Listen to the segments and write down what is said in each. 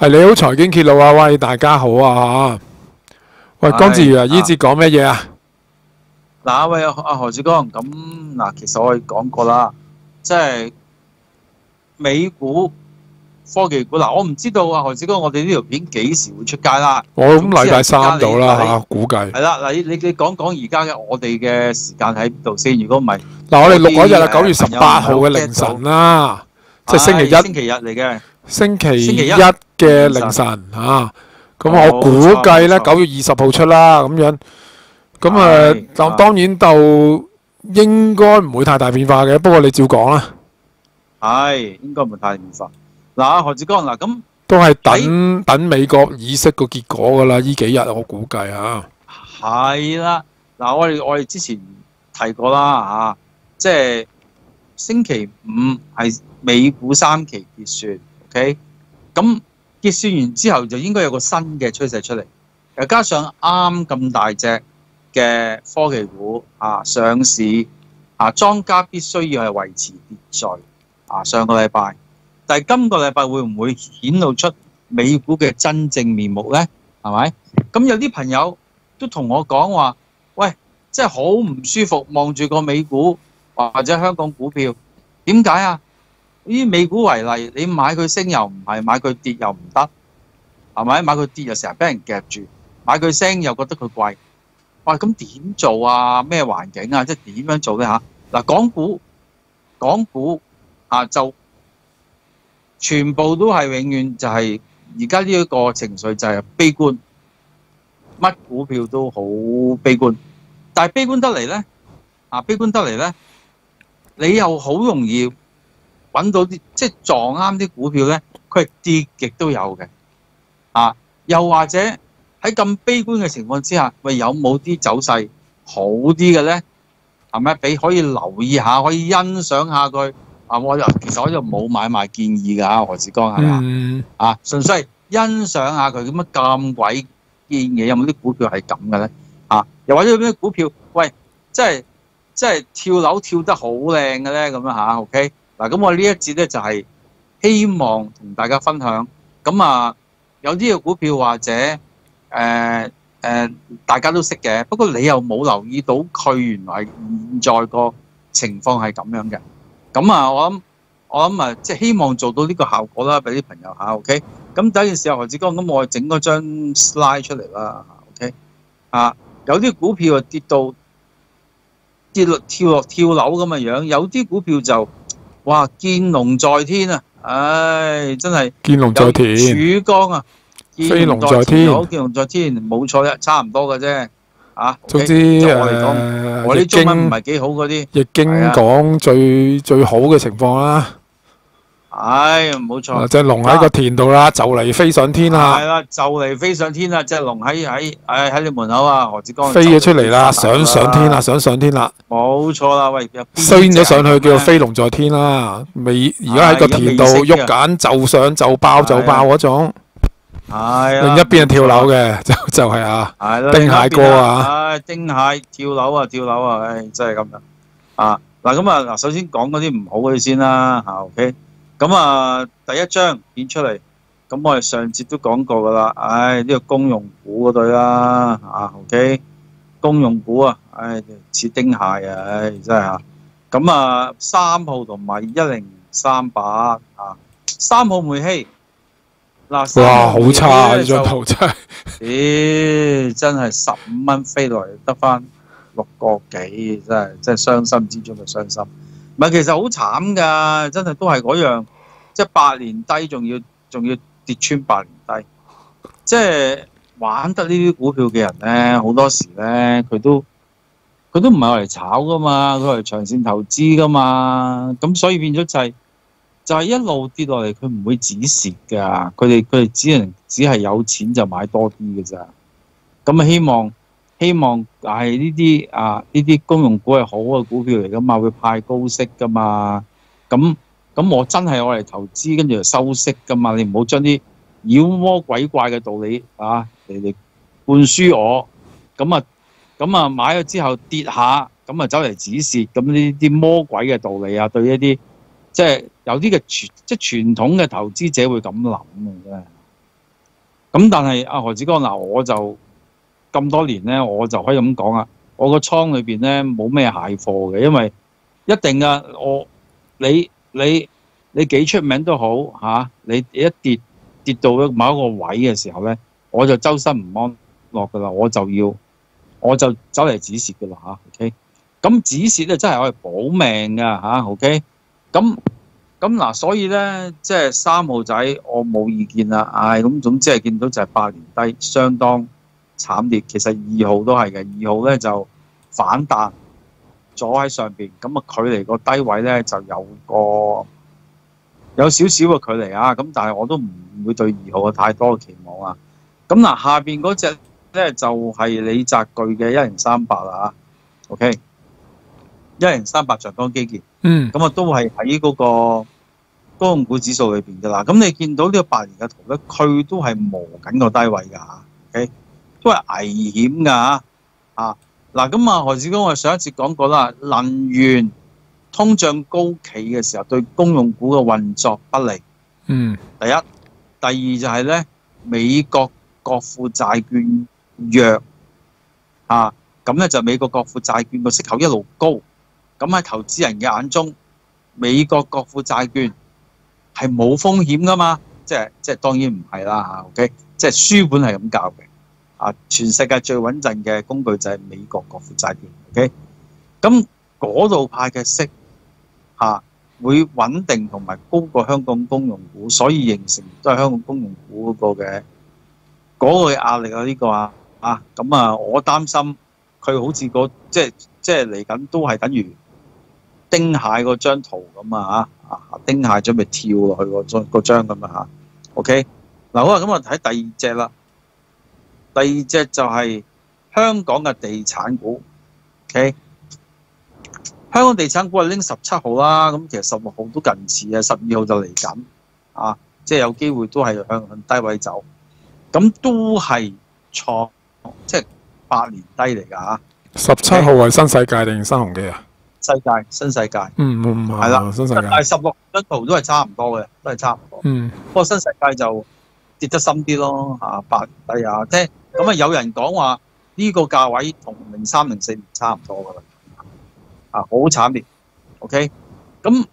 係你好，財經揭露啊！喂，大家好啊！喂，江志如啊，啊呢節講咩嘢啊？嗱，喂，阿何志剛，咁嗱，其實我哋講過啦，即係美股科技股嗱，我唔知道啊，何志剛，我哋呢條片幾時會出街啦？我諗禮拜三到啦總之係嚇，估計。係啦，嗱，你你你講講而家嘅我哋嘅時間喺邊度先？如果唔係，嗱，我哋錄嗰日啊，九月十八號嘅凌晨啦，即係星期一，星期日嚟嘅，星期星期一一嘅凌晨嚇。咁我估計咧，九月二十號出啦，咁樣。咁啊當然就應該唔會太大變化嘅，不過你照講啦，係應該唔會太變化。嗱，何志剛，嗱咁都係等等美國議息個結果㗎啦。呢幾日我估計嚇。係啦，嗱，我哋我哋之前提過啦嚇、即係星期五係美股三期結算，OK，咁結算完之後就應該有個新嘅趨勢出嚟，又加上啱咁大隻嘅科技股啊上市啊，莊家必須要係維持秩序啊，上個禮拜，但係今個禮拜會唔會顯露出美股嘅真正面目咧？係咪？咁有啲朋友都同我講話，喂，真係好唔舒服，望住個美股或者香港股票，點解啊？以美股為例，你買佢升又唔係，買佢跌又唔得，係咪？買佢跌又成日俾人夾住，買佢升又覺得佢貴。喂，咁點做啊？咩環境啊？即係點樣做咧嚇？嗱，港股港股啊，就全部都係永遠就係而家呢一個情緒就係悲觀。乜股票都好悲觀，但係悲觀得嚟咧，啊悲觀得嚟咧，你又好容易揾到啲即係撞啱啲股票咧，佢係跌極都有嘅，啊又或者喺咁悲觀嘅情況之下，喂有冇啲走勢好啲嘅咧？係咪俾可以留意下，可以欣賞下佢？啊，我又其實我就冇買賣建議㗎，何志剛係嘛？嗯，啊，純粹係欣賞下佢咁樣咁鬼堅嘅，有冇啲股票係咁嘅咧？啊，又或者有咩股票，喂，即係即係跳樓跳得好靚嘅咧，咁樣吓 OK，嗱，咁我呢一節咧就係、希望同大家分享，咁啊，有啲嘅股票或者誒誒、大家都識嘅，不過你又冇留意到佢原來現在個情況係咁樣嘅，咁啊，我諗。我諗啊，即係希望做到呢個效果啦，俾啲朋友嚇，OK。咁第一件事啊，何志剛，咁我整嗰張 slide 出嚟啦，OK。啊，有啲股票啊跌到跌落跳落跳樓咁嘅樣，有啲股票就哇見龍在天啊！唉，真係見龍在天，曙光啊！飛龍在天好見龍在天，冇錯啦，差唔多嘅啫。啊，總之即係我啲中文唔經係幾好嗰啲。易經係啊講最最好嘅情況啦，唉，冇錯。啊。隻龍喺個田度啦，就嚟飛上天係啦，啦，就嚟飛上天啦！隻龍喺喺喺喺你門口啊，何志剛飛咗出嚟啦，想上上天啦，，想上天啦，冇錯啦！喂，升咗上去叫做隻飛龍在天啦，未而家喺個田度喐緊，就上就爆就爆嗰種，係啊另一邊係跳樓，嘅，就就係啊，丁蟹哥啊。唉，丁蟹跳樓啊，跳樓啊，唉，真係咁樣。啊！嗱，咁啊，嗱，首先講嗰啲唔好嗰啲先啦，嚇，OK，咁啊，第一張演出嚟，咁我哋上節都講過噶啦，唉，呢個公用股嗰對啦，啊，OK，公用股啊，唉，似丁蟹啊，唉，真係啊，咁啊，三號同埋一零三八啊，三號煤氣，嗱，三哇，好差啊！呢呢張就圖真係，咦，真係十五蚊飛落嚟得翻六個幾，真係真係傷心之中嘅傷心。唔係，其實好慘㗎，真係都係嗰樣，即係八年低，仲要仲要跌穿八年低。即係玩得呢啲股票嘅人咧，好多時咧，佢都佢都唔係嚟炒㗎嘛，佢係長線投資㗎嘛。咁所以變咗就係、就係、一路跌落嚟，佢唔會止蝕㗎。佢哋佢哋只能只係有錢就買多啲嘅咋。咁啊，希望希望係呢啲啊呢啲公用股係好嘅股票嚟噶嘛，會派高息噶嘛。咁咁我真係我嚟投資，跟住就收息噶嘛。你唔好將啲妖魔鬼怪嘅道理啊嚟嚟灌輸我。咁啊咁啊買咗之後跌下，咁啊走嚟指示。咁呢啲魔鬼嘅道理啊，對一啲即係有啲嘅傳即係傳統嘅投資者會咁諗嘅真係。咁但係阿何子剛嗱，我就咁多年咧，我就可以咁講啊，我個倉裏邊咧冇咩蟹貨嘅，因為一定啊，我你你你幾出名都好嚇、你一跌跌到某一個位嘅時候咧，我就周身唔安落噶啦，我就要我就走嚟止蝕噶啦嚇，OK。咁止蝕咧真係可以保命噶嚇，OK。咁咁嗱，所以咧即係三號仔，我冇意見啦。唉，咁總之係見到就係八年低，相當慘烈。其實二號都係嘅，二號咧就反彈咗喺上邊，咁啊距離個低位咧就有個有少少嘅距離啊。咁但係我都唔會對二號有太多嘅期望啊。咁嗱，下邊嗰只咧就係李澤巨嘅一零三八啦嚇，OK，一零三八長江基建。嗯咁啊都係喺嗰個公用股指數裏邊㗎啦。咁你見到呢個八年嘅圖咧，佢都係磨緊個低位㗎嚇，OK，都係危險㗎嚇。啊。嗱，咁啊何志剛我上一次講過啦，能源通脹高企嘅時候，對公用股嘅運作不利。嗯。第一，第二就係咧美國國庫債券弱啊，咁咧就美國國庫債券個息口一路高，咁喺投資人嘅眼中，美國國庫債券係冇風險噶嘛，即係即係當然唔係啦嚇，OK，即係書本係咁教嘅，啊，全世界最穩陣嘅工具就係美國國庫債券，OK，咁嗰度派嘅息嚇。啊會穩定同埋高過香港公用股，所以形成都係香港公用股嗰個嘅嗰、個壓力啊！呢、個啊啊咁啊，我擔心佢好似個即係即係嚟緊都係等於丁蟹嗰張圖咁啊嚇啊！丁蟹準備跳落去嗰張嗰張咁啊嚇。OK 嗱好啊，咁啊睇第二隻啦。第二隻就係香港嘅地產股。OK。香港地產股係拎十七號啦，咁其實十六號都近似啊，十二號就嚟緊啊，即係有機會都係向向低位走，咁都係創即係八年低嚟㗎嚇，十七號係新世界定新鴻基啊？世界新世界，嗯唔係係啦新世界。但係十六張圖都係差唔多嘅，都係差唔多。嗯不過新世界就跌得深啲咯嚇，八年低啊，即係咁啊有人講話呢個價位同零三零四年差唔多㗎啦，啊好慘烈，OK，咁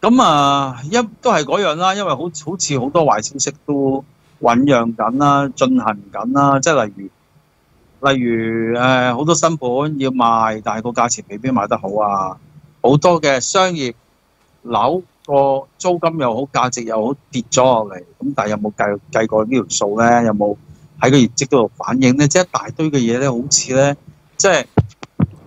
咁啊一都係嗰樣啦，因為好好似好多壞消息都醖釀緊啦、進行緊啦，即係例如例如誒好、多新盤要賣，但係個價錢未必賣得好啊，好多嘅商業樓個租金又好，價值又好跌咗落嚟，咁但係有冇計計過呢條數咧？有冇喺個業績嗰度反映咧？即係一大堆嘅嘢咧，好似咧，即係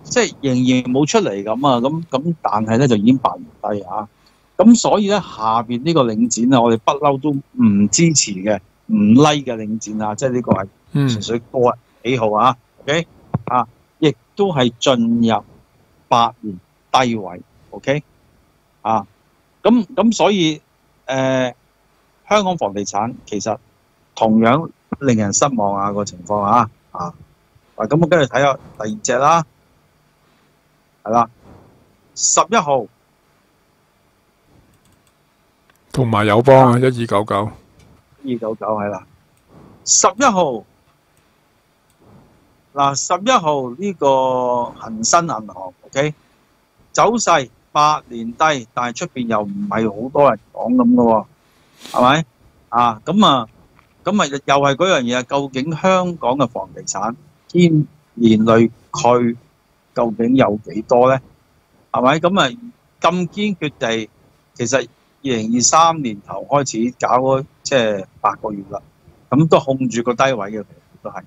即係仍然冇出嚟咁啊！咁咁，但係咧就已經八年低啊！咁所以咧下邊呢個領展啊，我哋不嬲都唔支持嘅，唔 like 嘅領展啊，即係呢個係嗯純粹個人喜好啊，OK 啊，亦都係進入八年低位，OK 啊，咁咁所以誒、呃香港房地產其實同樣令人失望啊個情況啊啊，嗱咁我跟住睇下第二隻啦，係啦，十一號。同埋友邦啊，一二九九。二九九係啦，十一號。嗱，十一號呢個恒生銀行，OK，走勢八年低，但係出邊又唔係好多人講咁嘅喎，係咪？啊？咁啊，咁啊又係嗰樣嘢啊，究竟香港嘅房地產牽連累佢究竟有幾多咧？係咪咁啊？咁堅決地，其實二零二三年頭開始搞咗即係八個月啦，咁都控住個低位嘅，其實都係。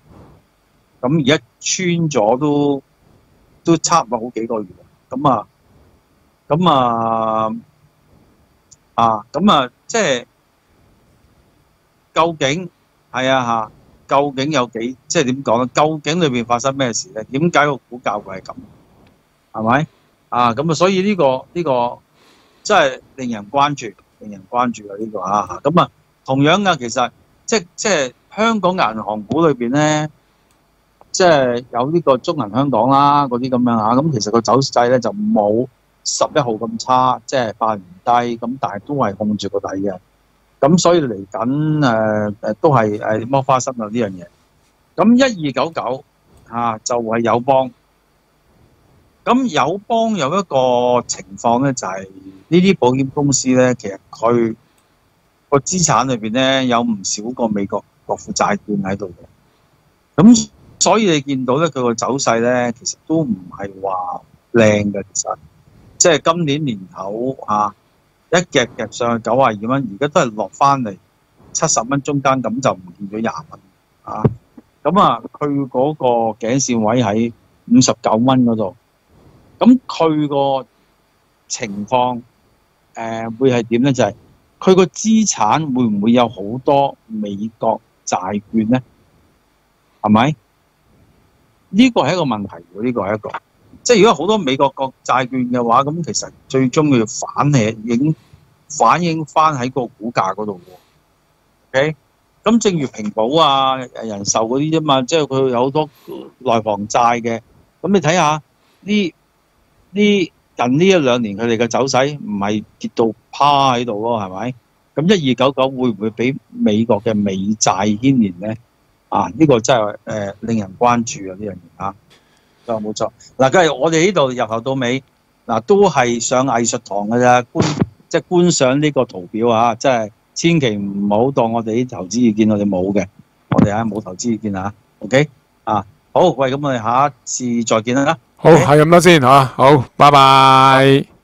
咁而家穿咗都都差唔多好幾個月啦。咁啊，咁啊，啊，咁啊，即係究竟係啊嚇？究竟有幾即係點講咧？究竟裏邊發生咩事咧？點解個股價會係咁？係咪啊？咁啊，所以呢、個呢、個真係令人關注，令人關注啊！呢、個啊，咁啊，同樣啊，其實即即係香港銀行股裏邊咧，即係有呢個中銀香港啦，嗰啲咁樣嚇，咁其實個走勢咧就冇十一號咁差，即係八年低，咁但係都係控住個底嘅。咁所以嚟緊誒誒都係誒剝花生啊呢樣嘢。咁一二九九啊就係友邦。咁友邦有一個情況咧，就係呢啲保險公司咧，其實佢個資產裏邊咧有唔少個美國國庫債券喺度嘅。咁所以你見到咧，佢個走勢咧，其實都唔係話靚嘅，其實即係今年年頭啊，一夾夾上去九啊二蚊，而家都係落翻嚟七十蚊中間，咁就唔見咗廿蚊啊。咁啊，佢嗰個頸線位喺五十九蚊嗰度。咁佢個情況誒、呃、會係點咧？就係佢個資產會唔會有好多美國債券咧？係咪？呢個係一個問題喎，呢個係一個。即係如果好多美國國債券嘅話，咁其實最終要反映影反映翻喺個股價嗰度喎。OK，咁正如平保啊、人壽嗰啲啫嘛，即係佢有好多內房債嘅。咁你睇下呢？呢近呢一兩年佢哋嘅走勢唔係跌到趴喺度咯，係咪？咁一二九九會唔會俾美國嘅美債牽連咧？啊，呢、這個真係誒、令人關注啊！呢樣嘢啊，就冇錯。嗱，今日我哋呢度由頭到尾嗱、啊、都係上藝術堂嘅啫，觀即係觀賞呢個圖表啊，即係千祈唔好當我哋啲投資意見我哋冇嘅，我哋啊冇投資意見啊。OK 啊，好，喂，咁我哋下一次再見啦。好，係咁多先吓，好，拜拜。